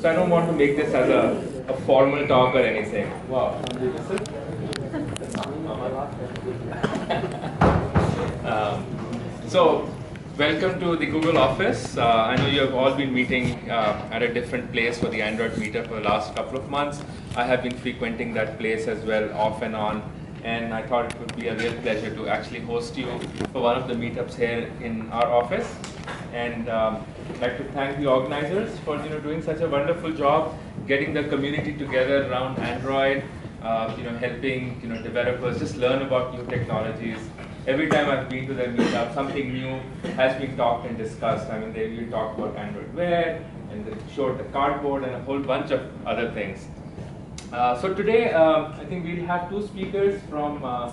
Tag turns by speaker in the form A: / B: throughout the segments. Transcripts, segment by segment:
A: So I don't want to make this as a, a formal talk or anything. Wow. um, so, welcome to the Google office. Uh, I know you have all been meeting uh, at a different place for the Android meetup for the last couple of months. I have been frequenting that place as well, off and on and I thought it would be a real pleasure to actually host you for one of the meetups here in our office. And um, I'd like to thank the organizers for you know doing such a wonderful job getting the community together around Android, uh, you know helping you know developers just learn about new technologies. Every time I've been to their meetup, something new has been talked and discussed. I mean, they will talked about Android Wear, and they showed the cardboard and a whole bunch of other things. Uh, so today, um, I think we'll have two speakers from uh,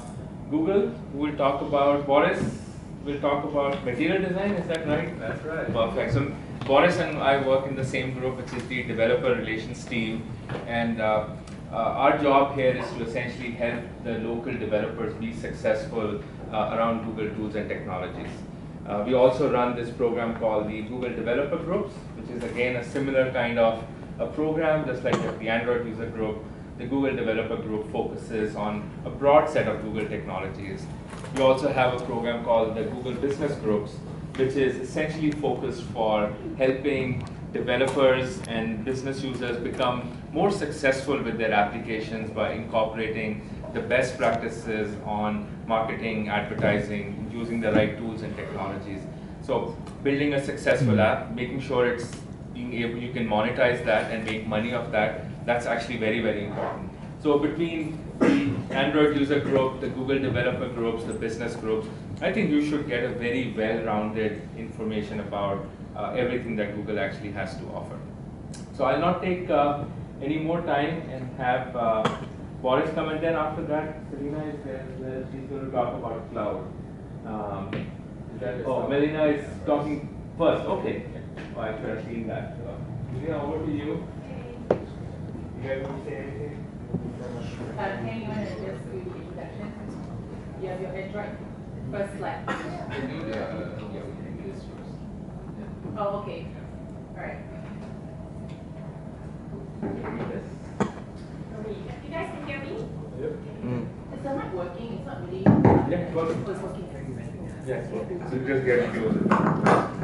A: Google who will talk about Boris. Will talk about material design. Is that right?
B: That's right.
A: Perfect. So Boris and I work in the same group, which is the developer relations team, and uh, uh our job here is to essentially help the local developers be successful uh, around Google tools and technologies. we also run this program called the Google Developer Groups, which is again a similar kind of a program just like the Android user group, the Google developer group focuses on a broad set of Google technologies. We also have a program called the Google Business Groups, which is essentially focused for helping developers and business users become more successful with their applications by incorporating the best practices on marketing, advertising, using the right tools and technologies. So building a successful hmm. app, making sure it's being able, you can monetize that and make money of that, that's actually very, very important. So between the Android user group, the Google developer groups, the business groups, I think you should get a very well-rounded information about uh, everything that Google actually has to offer. So I'll not take uh, any more time and have uh, Boris come and then after that, Selena is there well. She's going to talk about cloud. Um, oh, Melina is talking first. Okay. Oh, I should have seen that. So, over to you. You guys want to say anything?
C: Uh, Kenny, you want to just do the introduction? You have your Android first slide. Oh, okay. All right. You guys can hear me?
A: Yep. Mm.
C: Is the mic working? It's not really.
A: Yeah, it's working.
C: Oh, it's working.
A: Yes, so just get closer.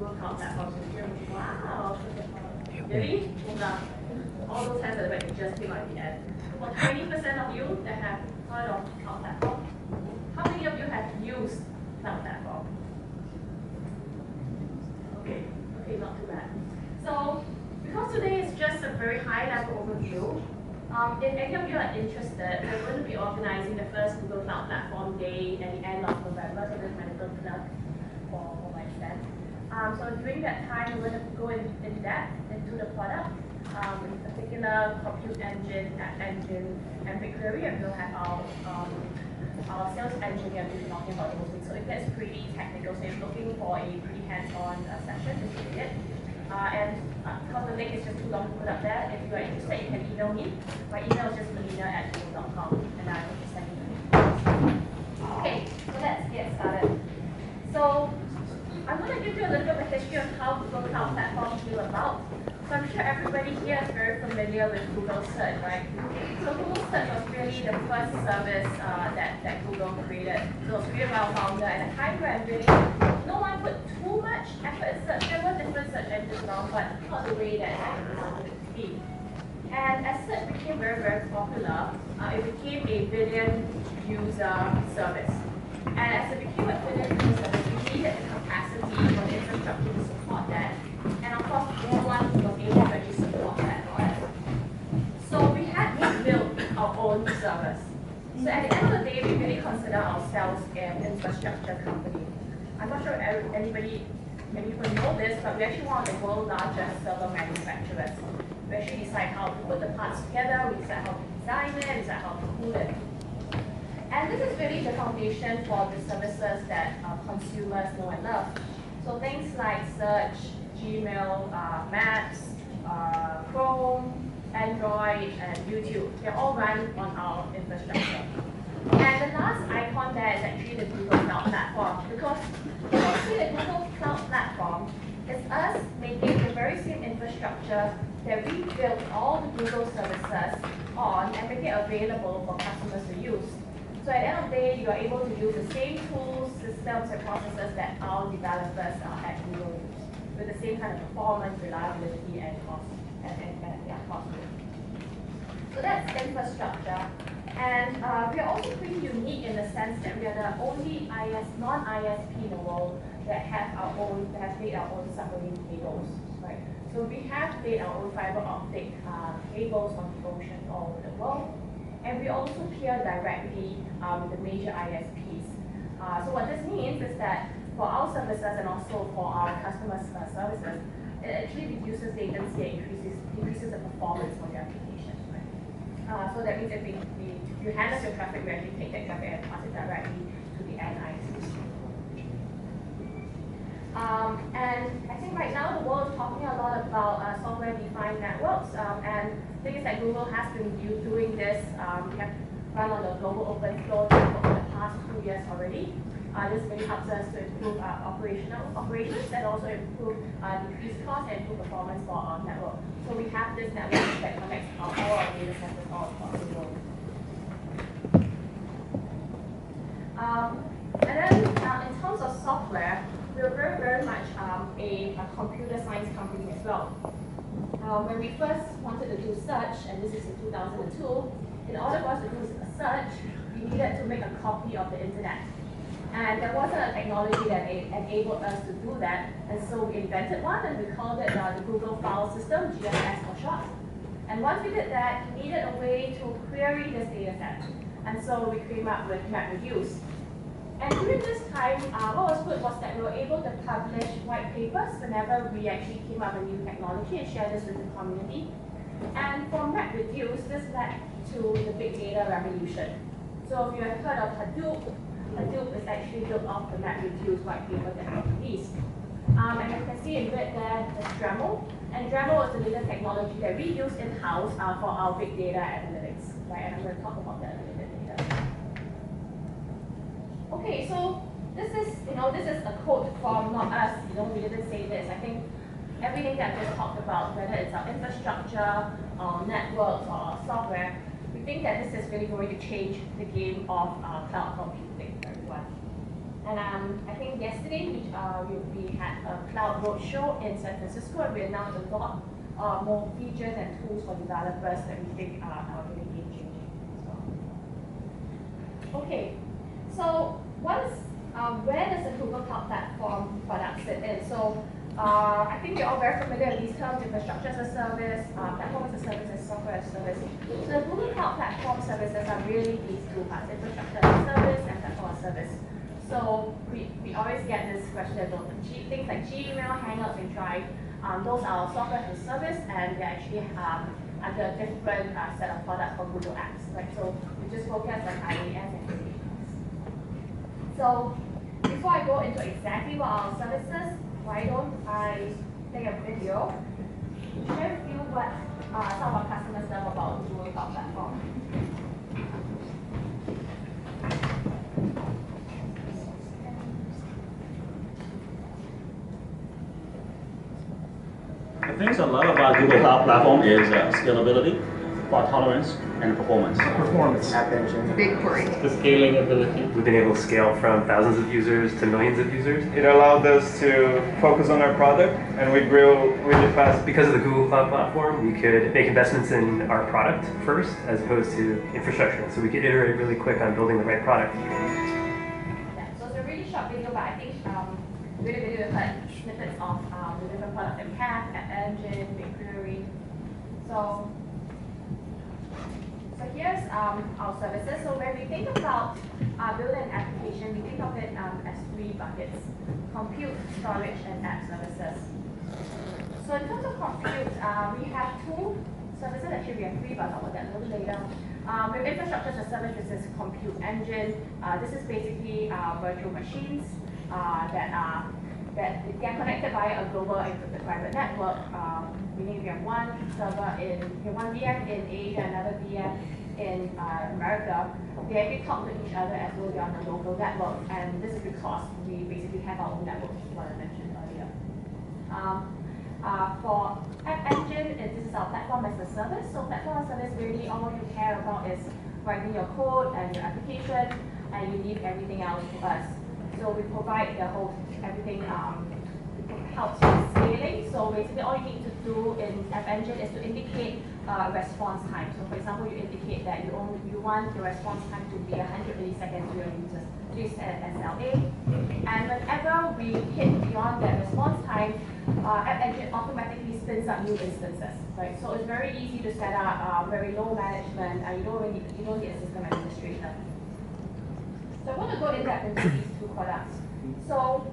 D: Wow! Really? All those hands at the just came out at the end. About 20% of you that have heard of Cloud Platform. How many of you have used Cloud Platform? Okay, okay, not too bad. So because today is just a very high level overview, um, if any of you are interested, we're going to be organizing the first Google Cloud Platform Day at the end of November, so there's my little plug for, for my stand. Um, so during that time, we're going to go in, in depth into the product, um, in particular compute engine, app engine, and BigQuery, and we'll have our um, our sales engineer be talking about those things. So it gets pretty technical, so if you're looking for a pretty hands-on uh, session, this will be it. Uh, and uh, because the link is just too long to put up there, if you are interested, you can email me. My email is just melina at google.com, and I will just send you the Okay, so let's get started. So I'm going to give you a little bit of a history of how Google Cloud Platform came about. So I'm sure everybody here is very familiar with Google Search, right? So Google Search was really the first service uh, that, that Google created. So it was created by our founder at a time where really no one put too much effort in search. There were different search engines now, but not the way that wanted it to be. And as search became very, very popular, uh, it became a billion user service. And as it became a billion user service, we needed for the infrastructure to support that. And of course, no one was able to actually support that. So we had to build our own servers. So at the end of the day, we really consider ourselves an infrastructure company. I'm not sure anybody, many people know this, but we're actually one of the world's largest server manufacturers. We actually decide how to put the parts together, we decide how to design it, we decide how to cool it. And this is really the foundation for the services that uh, consumers know and love. So things like search, Gmail, uh, Maps, uh, Chrome, Android, and YouTube, they're all run on our infrastructure. And the last icon there is actually the Google Cloud Platform because actually the Google Cloud Platform is us making the very same infrastructure that we built all the Google services on and make it available for customers to use. So at the end of the day, you are able to use the same tools, systems, and processes that our developers are at use, with the same kind of performance, reliability, and cost, and, and, and yeah, cost. So that's infrastructure. And uh, we are also pretty unique in the sense that we are the only IS, non-ISP in the world that have our own, that have made our own submarine cables, right? So we have made our own fiber optic uh, cables on the ocean all over the world. And we also peer directly uh, with the major ISPs. Uh, so what this means is that for our services and also for our customers' uh, services, it actually reduces latency and increases, increases the performance for your application. Right? Uh, so that means if we, we, you handle your traffic, we actually take that traffic and pass it directly to the end ISP. Um, and I think right now the world is talking a lot about uh, software-defined networks, um, and things that Google has been doing this. Um, we have run on the global open flow two years already. Uh, this really helps us to improve uh, operational operations and also improve uh, decrease cost and improve performance for our network. So we have this network that connects all our data centers all across the world. Um, and then uh, in terms of software, we're very, very much um, a, a, computer science company as well. Uh, when we first wanted to do search, and this is in 2002, in order for us to do search, we needed to make a copy of the internet. And there wasn't a technology that enabled us to do that, and so we invented one, and we called it uh, the Google File System, GFS for short. And once we did that, we needed a way to query this data set. And so we came up with MapReduce. And during this time, uh, what was good was that we were able to publish white papers whenever we actually came up with new technology and share this with the community. And from MapReduce, this led to the big data revolution. So if you have heard of Hadoop, Hadoop is actually built off the MapReduce white paper that we released. Um, and you can see in red there, the Dremel. And Dremel is the latest technology that we use in-house uh, for our big data analytics. Right, and I'm going to talk about that a little bit later. Okay, so this is, you know, this is a quote from not us, you know, we didn't say this. I think everything that I just talked about, whether it's our infrastructure, our networks, or our software, think that this is really going to change the game of uh, cloud computing for everyone. And um, I think yesterday we, uh, we, we, had a cloud roadshow in San Francisco and we announced a lot uh, more features and tools for developers that we think are, are really game changing Okay, so what is, um, where does the Google Cloud Platform product fit in? So uh, I think you're all very familiar with these terms, infrastructure as a service, uh, platform as a service, and software as a service. So the Google Cloud Platform services are really these two parts, infrastructure as a service and platform as a service. So we, we always get this question, things like Gmail, Hangouts, and Drive, um, those are software as a service, and they actually um, under a different uh, set of products for Google Apps. Right? So we just focus on IaaS and so before I go into exactly what our services, why don't I take a video to with you what uh, some of our customers love about Google Cloud Platform.
B: The things I love about Google Cloud Platform is uh, scalability, fault tolerance, and performance.
E: Performance.
F: App Engine.
G: BigQuery.
E: The scaling ability.
H: We've been able to scale from thousands of users to millions of users.
I: It allowed us to focus on our product and we grew really fast.
H: Because of the Google Cloud Platform, we could make investments in our product first as opposed to infrastructure. So we could iterate really quick on building the right product.
D: Yeah, so it's a really short video, but I think um, with the video you heard snippets of um, the different products that we have, App Engine, BigQuery. So, so here's um, our services. So when we think about uh, building an application, we think of it um, as three buckets: compute, storage, and app services. So in terms of compute, uh, we have two services. Actually, we have three, but I'll talk about that a little later. Um, we have infrastructure as a service, is compute engine. Uh, this is basically uh, virtual machines uh, that are that they are connected via a global private network. Um, meaning we have one server in, we have one VM in Asia, another VM in uh, America. They actually talk to each other as though they are on a local network, and this is because we basically have our own network, what I mentioned earlier. Um, uh, for App Engine, this is our platform as a service. So platform as a service, really all you care about is writing your code and your application, and you leave everything else to us. So we provide the whole everything um, helps with scaling. So basically, all you need to do in App Engine is to indicate uh, response time. So for example, you indicate that you only you want your response time to be 100 milliseconds to your users. You set SLA. And whenever we hit beyond that response time, uh, App Engine automatically spins up new instances. Right. So it's very easy to set up, uh, very low management, and you don't really you don't need a system administrator. So I want to go in depth into these two products. So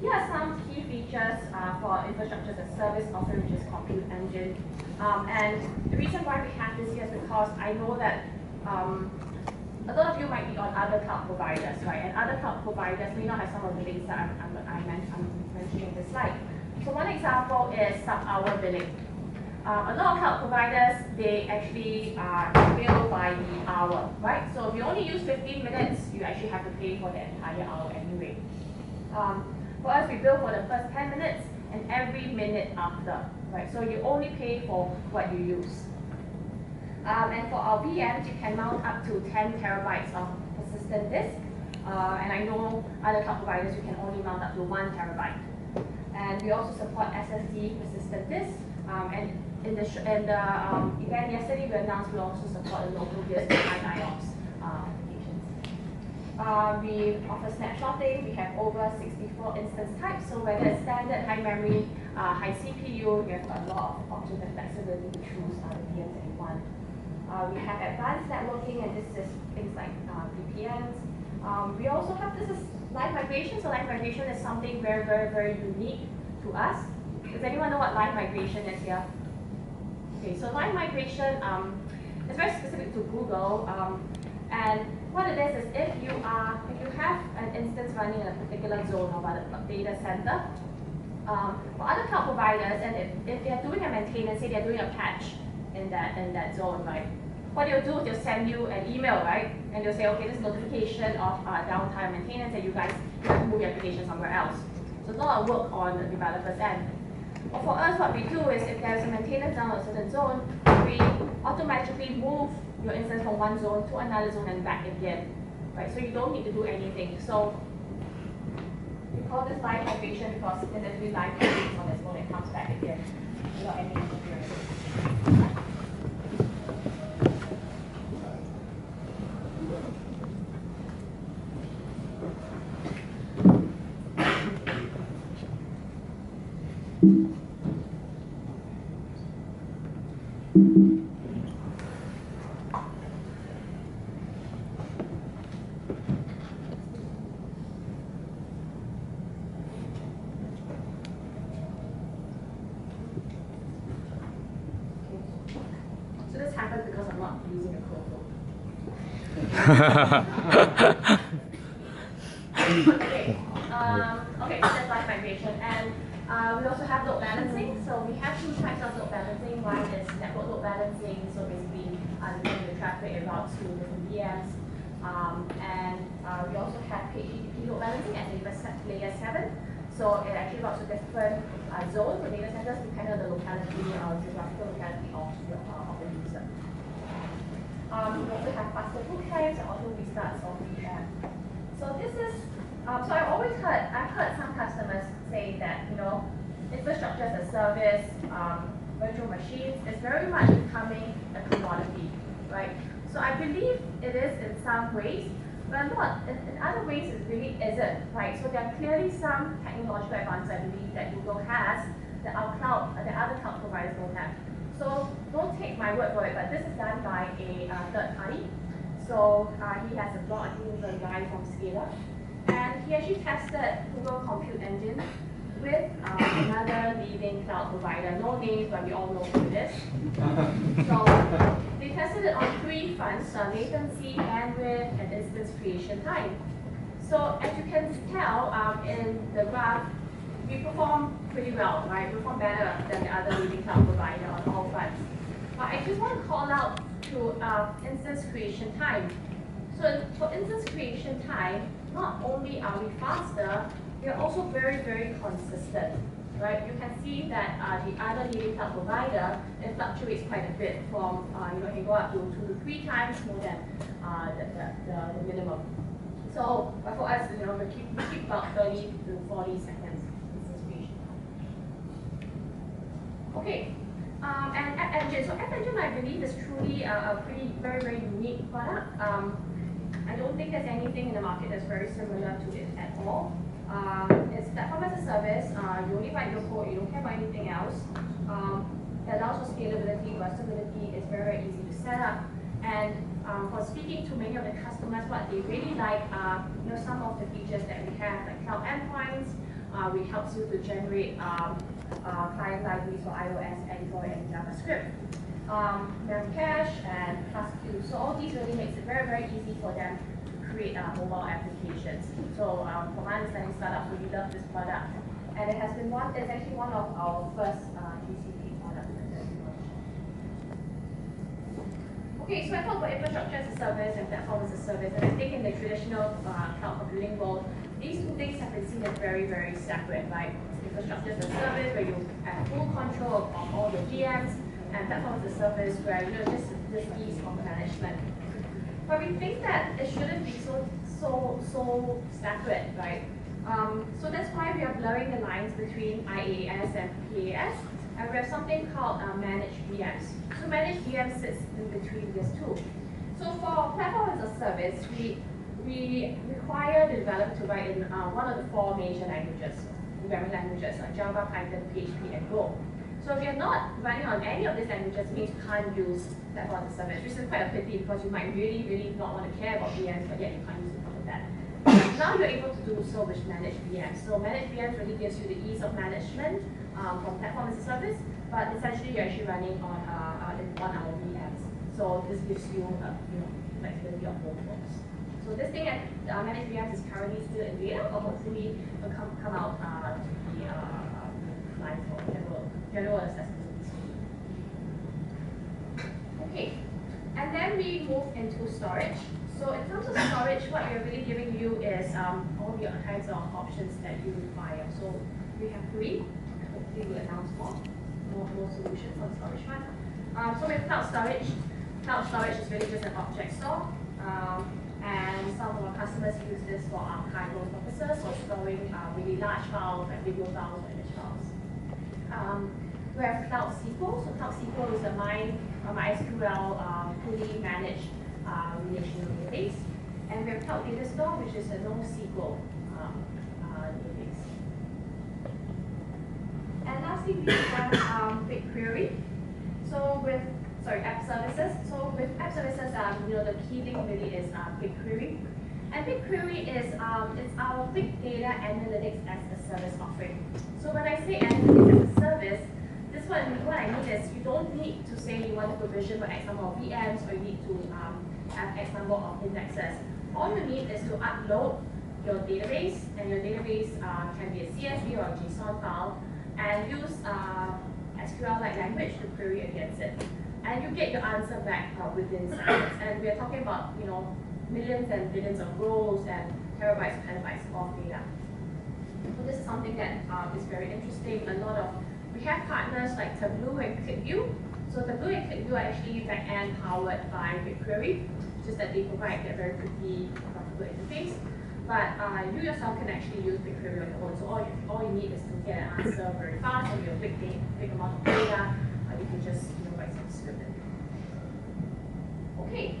D: here are some key features uh, for infrastructure as a service offering, which is Compute Engine. Um, and the reason why we have this here is because I know that um, a lot of you might be on other cloud providers, right? And other cloud providers may not have some of the things that I'm, I'm, I'm, mentioning in this slide. So one example is sub-hour billing. Uh, a lot of cloud providers, they actually uh, bill by the hour, right? So if you only use 15 minutes, you actually have to pay for the entire hour anyway. Um, for us, we bill for the first 10 minutes and every minute after, right? So you only pay for what you use. Um, and for our VMs, you can mount up to 10 terabytes of persistent disk. Uh, and I know other cloud providers, you can only mount up to one terabyte. And we also support SSD persistent disk. Um, and in the, in the um, event yesterday, we announced we also support the local disk and IOPS uh. Uh, we offer snapshotting. We have over 64 instance types. So whether it's standard, high memory, uh, high CPU, we have a lot of options and flexibility to choose uh, the VMs that you want. Uh, we have advanced networking, and this is things like uh, VPNs. Um, we also have this is live migration. So live migration is something very, very, very unique to us. Does anyone know what live migration is here? Okay, so live migration um, is very specific to Google. Um, and what it is is if you are, if you have an instance running in a particular zone of a data center, um, for other cloud providers, and if, if they're doing a maintenance, say they're doing a patch in that in that zone, right? What they'll do is they'll send you an email, right? And they'll say, okay, this notification of uh, downtime maintenance, and you guys have to move your application somewhere else. So it's a lot of work on the developer's end. For us, what we do is if there's a maintenance down a certain zone, we automatically move your instance from one zone to another zone and back again. Right? So you don't need to do anything. So we call this live migration because it literally live on its own and comes back again without any interference. So this happens because I'm not using a Chromebook. Okay. Um, okay, that's live migration. And uh, we also have load balancing. So we have two types of load balancing. One is network load balancing. So basically, uh, the traffic, it routes to different VMs. Um, and uh, we also have HTTP load balancing at layer se- layer 7. So it actually routes to different uh, zones or data centers depending on the locality or geographical locality of, your, uh, of the user. Um, we also have faster boot times and auto restarts of the app. So this is, um, so I've always heard, I've heard some customers say that, you know, infrastructure as a service, um, virtual machines is very much becoming a commodity, right? So I believe it is in some ways, but not, in, in other ways it really isn't, right? So there are clearly some technological advances I believe that Google has that our cloud, that other cloud providers don't have. So don't take my word for it, but this is done by a uh, third party. So uh, he has a blog, I think he's a guy from Scalr. And he actually tested Google Compute Engine with uh, another leading cloud provider. No names, but we all know who it is. So they tested it on three fronts, uh, latency, bandwidth, and instance creation time. So as you can tell um, in the graph, we perform pretty well, right? We perform better than the other leading cloud provider on all fronts. But I just want to call out to uh, instance creation time. So for instance creation time, not only are we faster, we are also very, very consistent. Right? You can see that uh, the other leading cloud provider, it fluctuates quite a bit from, uh, you know, it can go up to two to three times more than uh, the, the, the, minimum. So, for us, you know, we keep, we keep about 30 to 40 seconds instance creation. Okay, um, and App Engine. So App Engine, I believe, is truly a, a pretty, very, very unique product. Um, I don't think there's anything in the market that's very similar to it at all. Um, it's platform as a service. Uh, you only write your code. You don't care about anything else. Um, it allows for scalability, versatility. It's very, very easy to set up. And um, for speaking to many of the customers, what they really like are you know some of the features that we have, like cloud endpoints, uh, which helps you to generate um, uh, client libraries for iOS, Android, and JavaScript. Um, Memcache and Task Queue. So all these really makes it very, very easy for them to create uh, mobile applications. So um, from my understanding, startups really love this product. And it has been one, it's actually one of our first uh, GCP products that we launched. Okay, so I talked about infrastructure as a service and platform as a service, and I think in the traditional uh, cloud computing world, these two things have been seen as very, very separate, right? Infrastructure as a service, where you have full control of, all the VMs, and platform as a service, where you know just this ease of management. But we think that it shouldn't be so so so separate, right? Um, so that's why we are blurring the lines between IaaS and PaaS, and we have something called uh, managed VMs. So managed VM sits in between these two. So for platform as a service, we we require the developer to write in uh, one of the four major languages, programming languages, like Java, Python, PHP, and Go. So if you're not running on any of these languages, means you can't use that as a service, which is quite a pity because you might really, really not want to care about VMs, but yet you can't use it of that. now you're able to do so with managed VMs. So managed VMs really gives you the ease of management um, from platform as a service, but essentially you're actually running on uh, uh, one hour VMs. So this gives you, uh, you know, flexibility of both worlds. So this thing at uh, managed VMs is currently still in beta, but hopefully will come come out uh, to be uh, live for general general accessibility. Okay, and then we move into storage. So in terms of storage, what we're really giving you is um, all the kinds of options that you require. So we have three. Hopefully we'll announce more, more, more solutions on storage front. Um, so with cloud storage, cloud storage is really just an object store. Um, and some of our customers use this for archival purposes, for storing uh, really large files, like video files or image files. Um, we have Cloud SQL. So Cloud SQL is a my, a MySQL um, fully managed uh, relational database. And we have Cloud Data Store, which is a NoSQL um, uh, database. And lastly, we have um, BigQuery. So with sorry, app services. So with app services, um, you know, the key thing really is uh, BigQuery. And Query is um, it's our big data analytics as a service offering. So when I say analytics as a service, this what, what I mean is you don't need to say you want to provision for X number of VMs or you need to um, have X number of indexes. All you need is to upload your database, and your database uh, can be a CSV or a JSON file, and use uh, SQL-like language to query against it and you get your answer back uh, within seconds. And we're talking about, you know, millions and billions of rows and terabytes, petabytes of data. So this is something that um, is very interesting. A lot of, we have partners like Tableau and QlikView. So Tableau and QlikView are actually back-end powered by BigQuery, just that they provide that very pretty, comfortable interface. But uh, you yourself can actually use BigQuery on your own. So all you, all you need is to get an answer very fast and you have big, big amount of data. You can just you know, write some script Okay,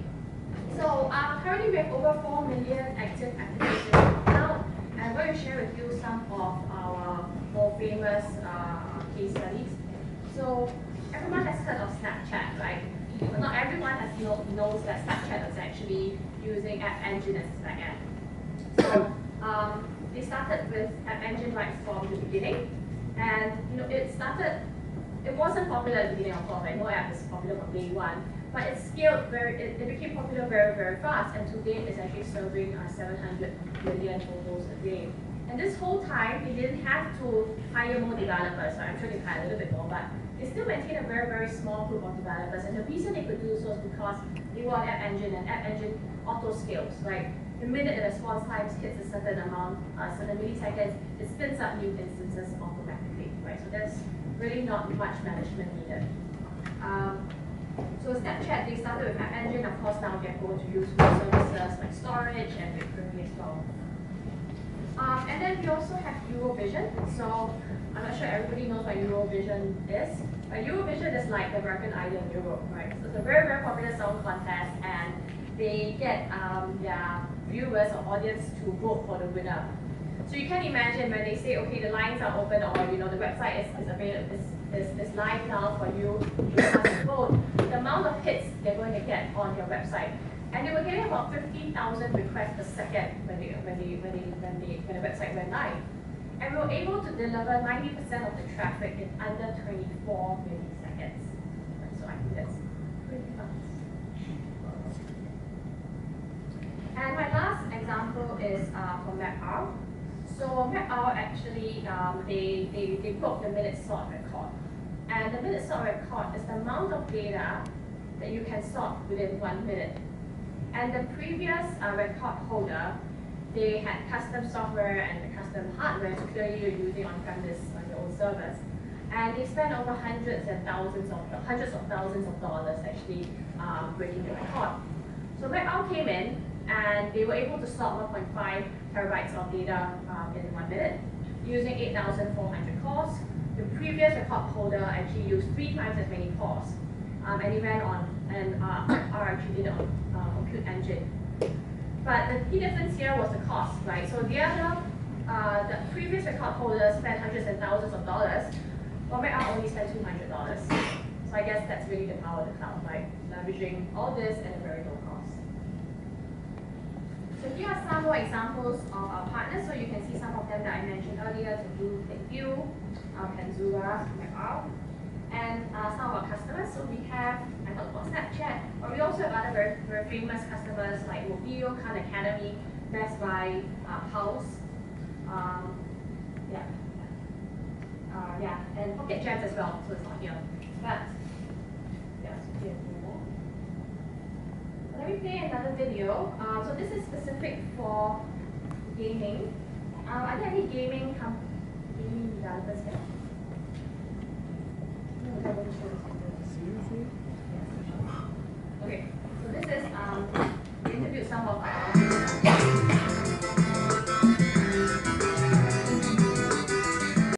D: we have over 4 million active applications. And I'm going to share with you some of our more famous uh, case studies. So everyone has heard of Snapchat, right? Not everyone has know, knows that Snapchat is actually using App Engine as its backend. So um, they started with App Engine right from the beginning, and you know it started. It wasn't popular at the beginning, of course. Right? No app is popular from day one, but it scaled very. It, it became popular very very fast, and today it's actually serving uh, 700 million photos a day. And this whole time, they didn't have to hire more developers. So I'm sure they hired a little bit more, but they still maintain a very, very small group of developers. And the reason they could do so is because they were on App Engine, and App Engine auto scales, right? The minute the response time hits a certain amount, uh, certain milliseconds, it spins up new instances automatically, right? So there's really not much management needed. Um, so Snapchat, they started with App Engine. Of course, now they're going to use more services like storage and BigQuery as well. Um, and then we also have Eurovision. So I'm not sure everybody knows what Eurovision is. But Eurovision is like the American Idol in Europe, right? So it's a very, very popular song contest, and they get um, their viewers or audience to vote for the winner. So you can imagine when they say, okay, the lines are open, or you know, the website is, is available, is, is, is live now for you to cast a vote. The amount of hits they're going to get on your website and they were getting about 15,000 requests a second when, they, when, they, when, they, when, they, when the website went live. And we were able to deliver 90% of the traffic in under 24 milliseconds. So I think that's pretty fast. And my last example is uh, from MapR. So MapR actually, um, they, they, they broke the minute sort record. And the minute sort record is the amount of data that you can sort within one minute. And the previous uh, record holder, they had custom software and custom hardware to clearly you're using on-premise on your own servers. And they spent over hundreds and thousands of hundreds of thousands of dollars actually um, breaking the record. So MapR came in and they were able to slot 1.5 terabytes of data um, in one minute using 8,400 cores. The previous record holder actually used three times as many cores um, and it ran on and uh, R on uh, compute engine. But the key difference here was the cost, right? So the other, uh, the previous record holder spent hundreds and thousands of dollars, while MapR only spent two hundred dollars. So I guess that's really the power of the cloud, right? Leveraging all this at a very low cost. So here are some more examples of our partners. So you can see some of them that I mentioned earlier, Tableau, QlikView, uh, Panzura, MapR and uh, some of. So we have, I talked on Snapchat, but we also have other very, very famous customers like Mobile, Khan Academy, Best Buy, uh, House. Um, yeah. Uh, yeah, and Pocket Gems as well, so it's not here. But, yeah. Let me play another video. Uh, so this is specific for gaming. Uh, are there any gaming, gaming developers here? No,